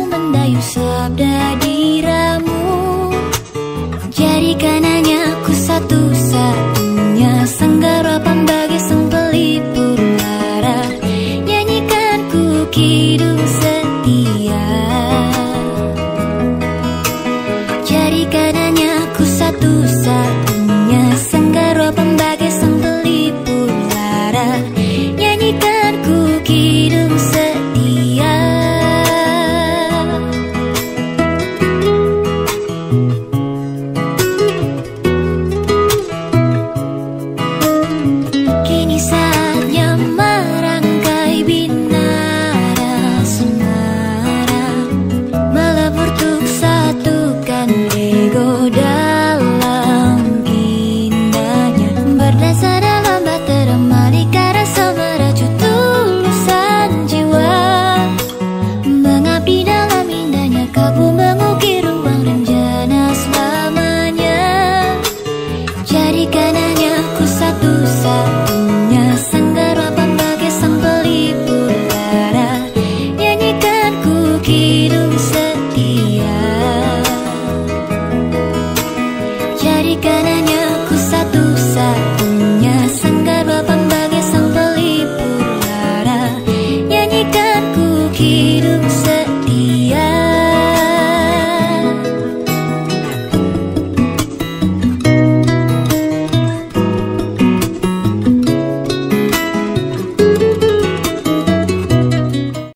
mendayu sabda diramu. Jadikan freedom.